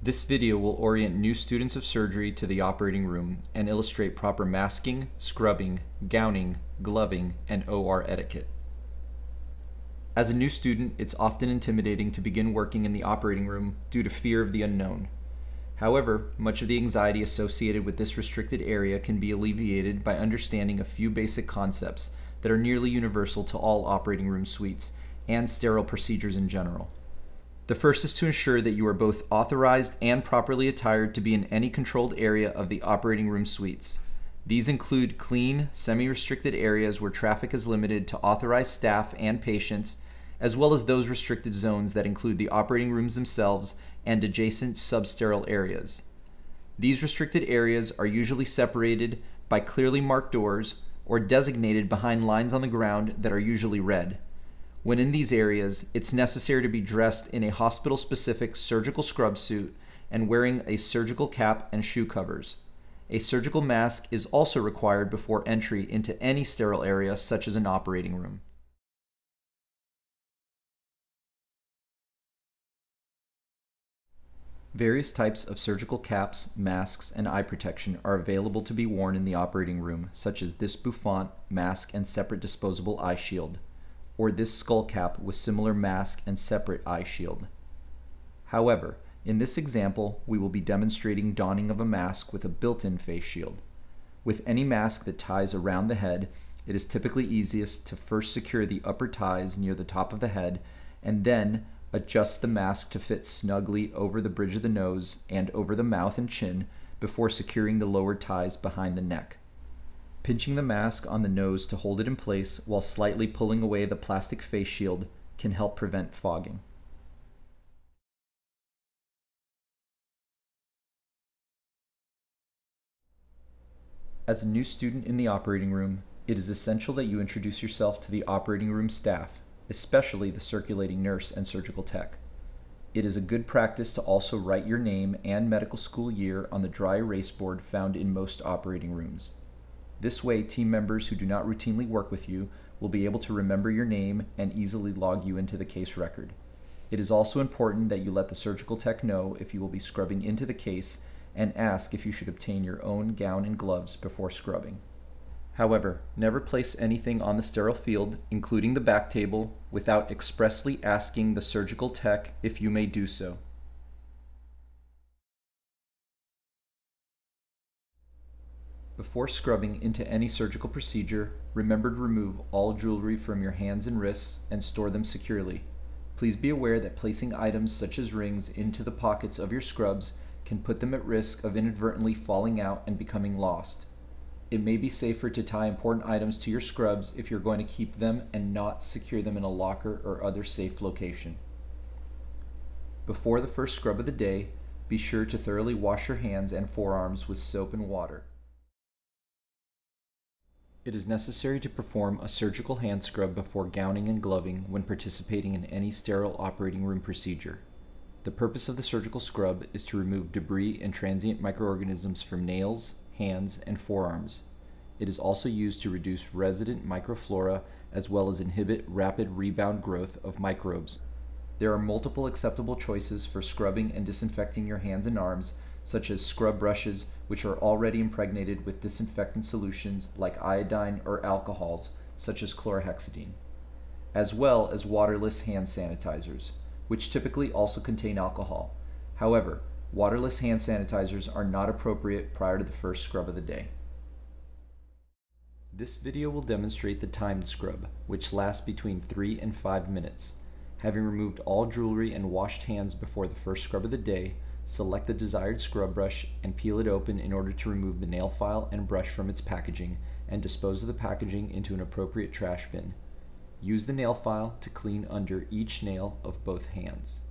This video will orient new students of surgery to the operating room and illustrate proper masking, scrubbing, gowning, gloving, and OR etiquette. As a new student, it's often intimidating to begin working in the operating room due to fear of the unknown. However, much of the anxiety associated with this restricted area can be alleviated by understanding a few basic concepts that are nearly universal to all operating room suites and sterile procedures in general. The first is to ensure that you are both authorized and properly attired to be in any controlled area of the operating room suites. These include clean, semi restricted areas where traffic is limited to authorized staff and patients, as well as those restricted zones that include the operating rooms themselves and adjacent substerile areas. These restricted areas are usually separated by clearly marked doors or designated behind lines on the ground that are usually red. When in these areas, it's necessary to be dressed in a hospital specific surgical scrub suit and wearing a surgical cap and shoe covers. A surgical mask is also required before entry into any sterile area, such as an operating room. Various types of surgical caps, masks, and eye protection are available to be worn in the operating room, such as this bouffant, mask, and separate disposable eye shield or this skull cap with similar mask and separate eye shield. However, in this example, we will be demonstrating donning of a mask with a built-in face shield. With any mask that ties around the head, it is typically easiest to first secure the upper ties near the top of the head and then adjust the mask to fit snugly over the bridge of the nose and over the mouth and chin before securing the lower ties behind the neck pinching the mask on the nose to hold it in place while slightly pulling away the plastic face shield can help prevent fogging. As a new student in the operating room, it is essential that you introduce yourself to the operating room staff, especially the circulating nurse and surgical tech. It is a good practice to also write your name and medical school year on the dry erase board found in most operating rooms. This way, team members who do not routinely work with you will be able to remember your name and easily log you into the case record. It is also important that you let the surgical tech know if you will be scrubbing into the case and ask if you should obtain your own gown and gloves before scrubbing. However, never place anything on the sterile field, including the back table, without expressly asking the surgical tech if you may do so. Before scrubbing into any surgical procedure, remember to remove all jewelry from your hands and wrists and store them securely. Please be aware that placing items such as rings into the pockets of your scrubs can put them at risk of inadvertently falling out and becoming lost. It may be safer to tie important items to your scrubs if you're going to keep them and not secure them in a locker or other safe location. Before the first scrub of the day, be sure to thoroughly wash your hands and forearms with soap and water. It is necessary to perform a surgical hand scrub before gowning and gloving when participating in any sterile operating room procedure. The purpose of the surgical scrub is to remove debris and transient microorganisms from nails, hands, and forearms. It is also used to reduce resident microflora as well as inhibit rapid rebound growth of microbes. There are multiple acceptable choices for scrubbing and disinfecting your hands and arms such as scrub brushes, which are already impregnated with disinfectant solutions like iodine or alcohols, such as chlorhexidine, as well as waterless hand sanitizers, which typically also contain alcohol. However, waterless hand sanitizers are not appropriate prior to the first scrub of the day. This video will demonstrate the timed scrub, which lasts between 3 and 5 minutes. Having removed all jewelry and washed hands before the first scrub of the day, Select the desired scrub brush and peel it open in order to remove the nail file and brush from its packaging and dispose of the packaging into an appropriate trash bin. Use the nail file to clean under each nail of both hands.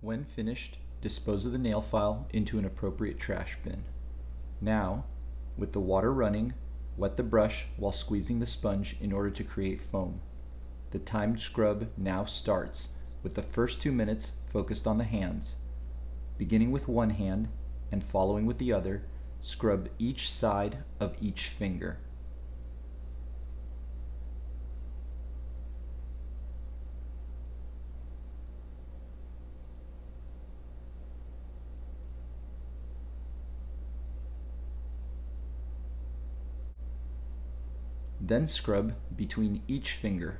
When finished, dispose of the nail file into an appropriate trash bin. Now, with the water running, wet the brush while squeezing the sponge in order to create foam the timed scrub now starts, with the first two minutes focused on the hands. Beginning with one hand and following with the other, scrub each side of each finger. Then scrub between each finger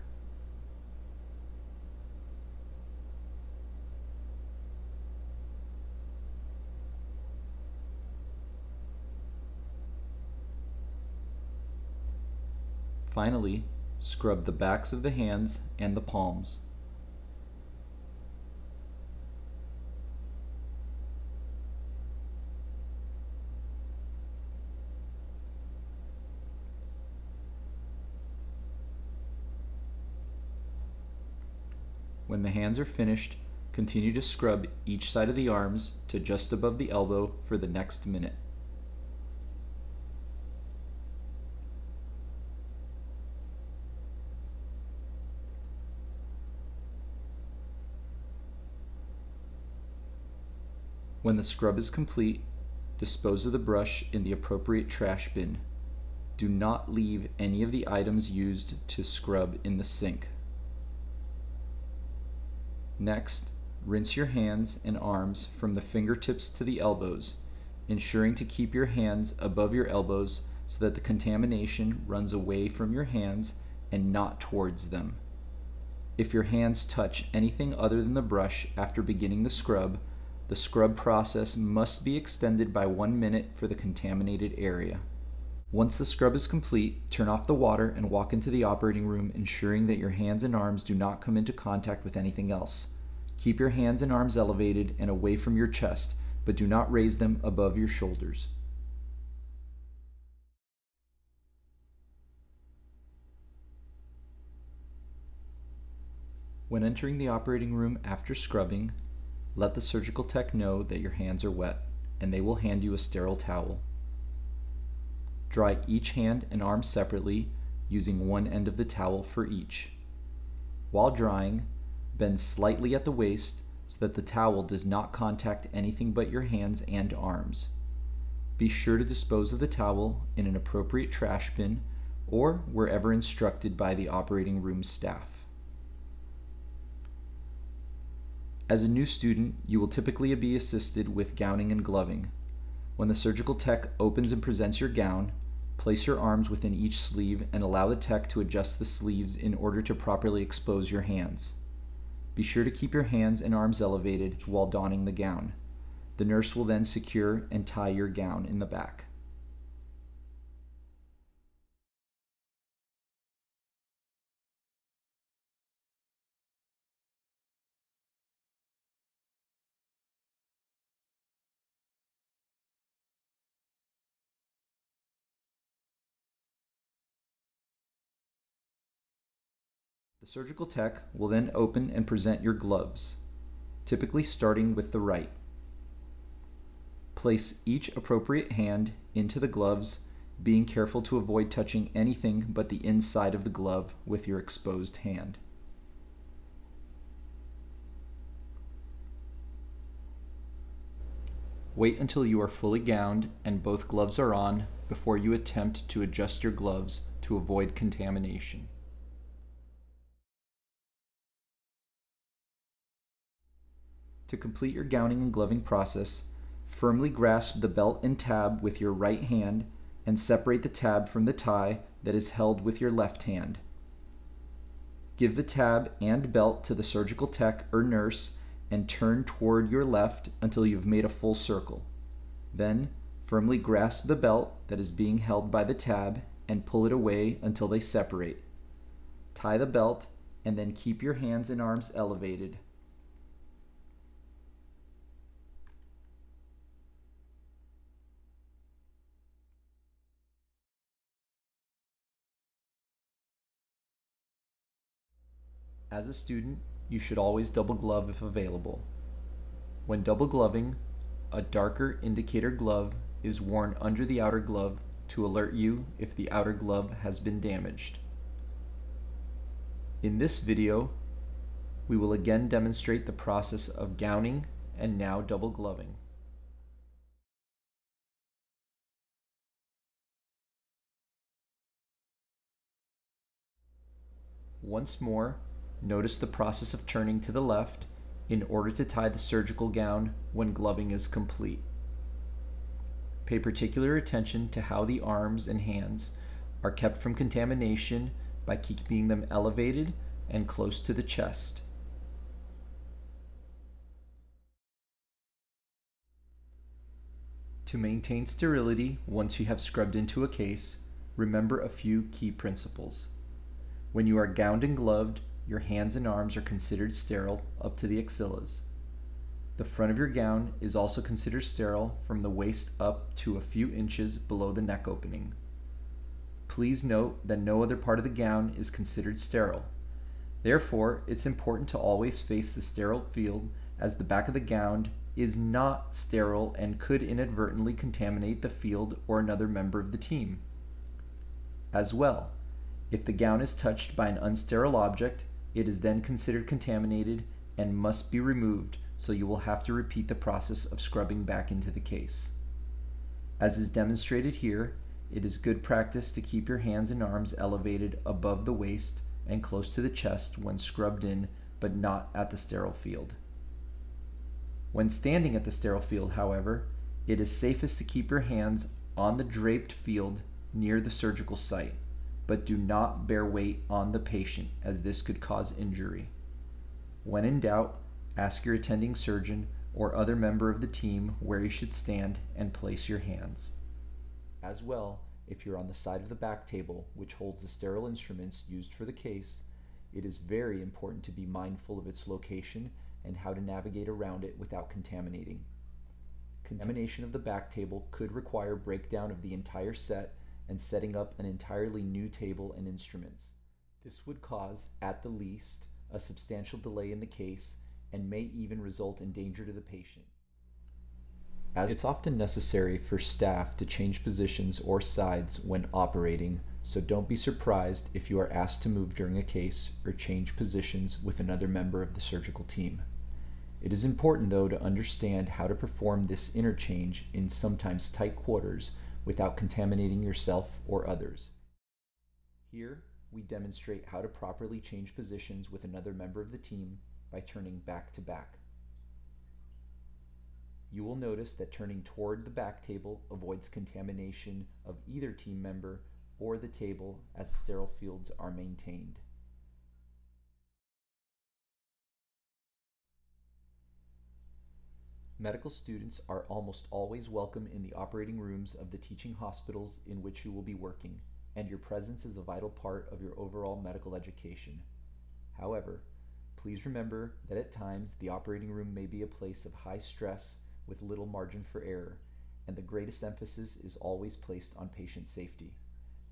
Finally, scrub the backs of the hands and the palms. When the hands are finished, continue to scrub each side of the arms to just above the elbow for the next minute. When the scrub is complete, dispose of the brush in the appropriate trash bin. Do not leave any of the items used to scrub in the sink. Next, rinse your hands and arms from the fingertips to the elbows, ensuring to keep your hands above your elbows so that the contamination runs away from your hands and not towards them. If your hands touch anything other than the brush after beginning the scrub, the scrub process must be extended by one minute for the contaminated area. Once the scrub is complete, turn off the water and walk into the operating room, ensuring that your hands and arms do not come into contact with anything else. Keep your hands and arms elevated and away from your chest, but do not raise them above your shoulders. When entering the operating room after scrubbing, let the surgical tech know that your hands are wet, and they will hand you a sterile towel. Dry each hand and arm separately, using one end of the towel for each. While drying, bend slightly at the waist so that the towel does not contact anything but your hands and arms. Be sure to dispose of the towel in an appropriate trash bin or wherever instructed by the operating room staff. As a new student, you will typically be assisted with gowning and gloving. When the surgical tech opens and presents your gown, place your arms within each sleeve and allow the tech to adjust the sleeves in order to properly expose your hands. Be sure to keep your hands and arms elevated while donning the gown. The nurse will then secure and tie your gown in the back. The surgical tech will then open and present your gloves, typically starting with the right. Place each appropriate hand into the gloves, being careful to avoid touching anything but the inside of the glove with your exposed hand. Wait until you are fully gowned and both gloves are on before you attempt to adjust your gloves to avoid contamination. To complete your gowning and gloving process, firmly grasp the belt and tab with your right hand and separate the tab from the tie that is held with your left hand. Give the tab and belt to the surgical tech or nurse and turn toward your left until you've made a full circle. Then, firmly grasp the belt that is being held by the tab and pull it away until they separate. Tie the belt and then keep your hands and arms elevated As a student, you should always double glove if available. When double gloving, a darker indicator glove is worn under the outer glove to alert you if the outer glove has been damaged. In this video, we will again demonstrate the process of gowning and now double gloving. Once more, Notice the process of turning to the left in order to tie the surgical gown when gloving is complete. Pay particular attention to how the arms and hands are kept from contamination by keeping them elevated and close to the chest. To maintain sterility once you have scrubbed into a case, remember a few key principles. When you are gowned and gloved, your hands and arms are considered sterile up to the axillas. The front of your gown is also considered sterile from the waist up to a few inches below the neck opening. Please note that no other part of the gown is considered sterile. Therefore, it's important to always face the sterile field as the back of the gown is not sterile and could inadvertently contaminate the field or another member of the team. As well, if the gown is touched by an unsterile object, it is then considered contaminated and must be removed, so you will have to repeat the process of scrubbing back into the case. As is demonstrated here, it is good practice to keep your hands and arms elevated above the waist and close to the chest when scrubbed in, but not at the sterile field. When standing at the sterile field, however, it is safest to keep your hands on the draped field near the surgical site, but do not bear weight on the patient as this could cause injury. When in doubt, ask your attending surgeon or other member of the team where you should stand and place your hands. As well, if you're on the side of the back table, which holds the sterile instruments used for the case, it is very important to be mindful of its location and how to navigate around it without contaminating. Contamination of the back table could require breakdown of the entire set and setting up an entirely new table and instruments. This would cause, at the least, a substantial delay in the case and may even result in danger to the patient. As it's often necessary for staff to change positions or sides when operating, so don't be surprised if you are asked to move during a case or change positions with another member of the surgical team. It is important, though, to understand how to perform this interchange in sometimes tight quarters without contaminating yourself or others. Here, we demonstrate how to properly change positions with another member of the team by turning back to back. You will notice that turning toward the back table avoids contamination of either team member or the table as sterile fields are maintained. Medical students are almost always welcome in the operating rooms of the teaching hospitals in which you will be working, and your presence is a vital part of your overall medical education. However, please remember that at times the operating room may be a place of high stress with little margin for error, and the greatest emphasis is always placed on patient safety.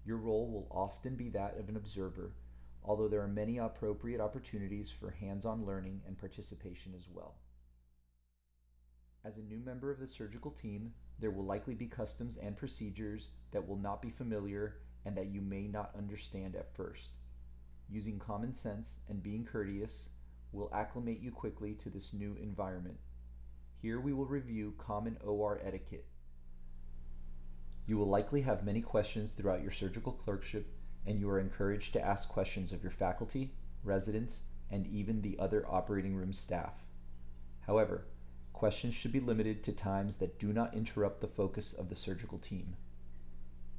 Your role will often be that of an observer, although there are many appropriate opportunities for hands on learning and participation as well. As a new member of the surgical team, there will likely be customs and procedures that will not be familiar and that you may not understand at first. Using common sense and being courteous will acclimate you quickly to this new environment. Here we will review common OR etiquette. You will likely have many questions throughout your surgical clerkship, and you are encouraged to ask questions of your faculty, residents, and even the other operating room staff. However, Questions should be limited to times that do not interrupt the focus of the surgical team.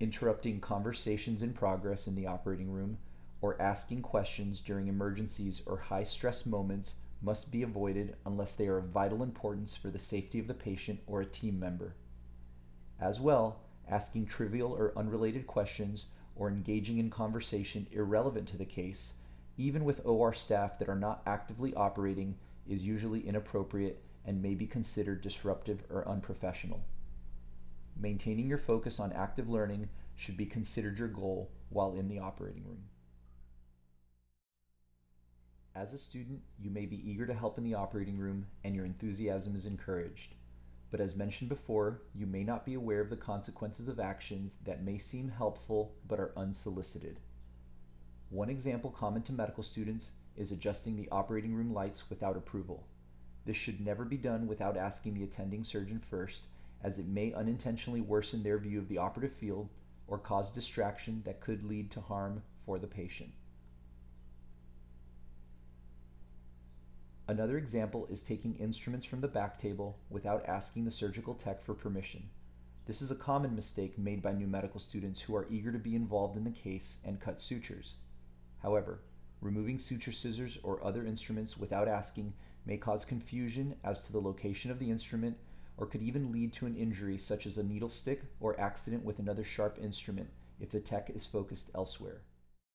Interrupting conversations in progress in the operating room or asking questions during emergencies or high stress moments must be avoided unless they are of vital importance for the safety of the patient or a team member. As well, asking trivial or unrelated questions or engaging in conversation irrelevant to the case, even with OR staff that are not actively operating, is usually inappropriate and may be considered disruptive or unprofessional. Maintaining your focus on active learning should be considered your goal while in the operating room. As a student, you may be eager to help in the operating room and your enthusiasm is encouraged. But as mentioned before, you may not be aware of the consequences of actions that may seem helpful but are unsolicited. One example common to medical students is adjusting the operating room lights without approval. This should never be done without asking the attending surgeon first, as it may unintentionally worsen their view of the operative field or cause distraction that could lead to harm for the patient. Another example is taking instruments from the back table without asking the surgical tech for permission. This is a common mistake made by new medical students who are eager to be involved in the case and cut sutures. However, removing suture scissors or other instruments without asking may cause confusion as to the location of the instrument or could even lead to an injury such as a needle stick or accident with another sharp instrument if the tech is focused elsewhere.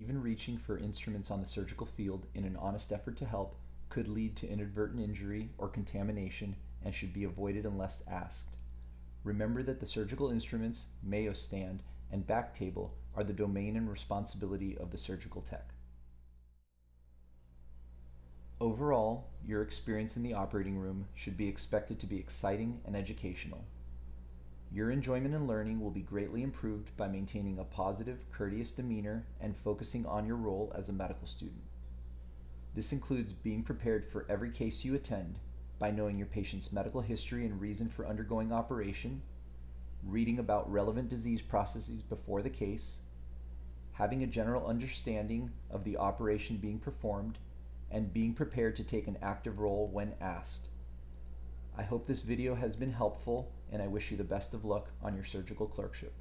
Even reaching for instruments on the surgical field in an honest effort to help could lead to inadvertent injury or contamination and should be avoided unless asked. Remember that the surgical instruments, Mayo stand, and back table are the domain and responsibility of the surgical tech. Overall, your experience in the operating room should be expected to be exciting and educational. Your enjoyment and learning will be greatly improved by maintaining a positive, courteous demeanor and focusing on your role as a medical student. This includes being prepared for every case you attend by knowing your patient's medical history and reason for undergoing operation, reading about relevant disease processes before the case, having a general understanding of the operation being performed, and being prepared to take an active role when asked. I hope this video has been helpful and I wish you the best of luck on your surgical clerkship.